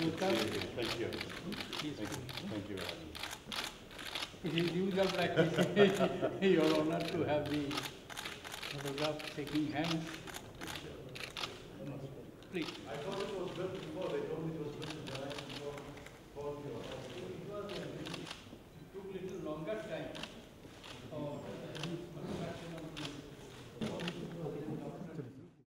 you. Thank you. Thank you. It is usual practice, your honor, to have the photograph taking hands. Please.